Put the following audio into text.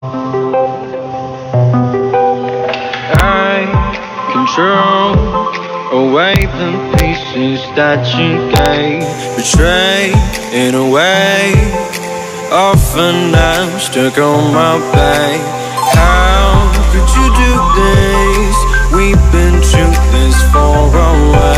I control away the pieces that you gave Betray in a way Often I'm stuck on my back How could you do this? We've been through this for a while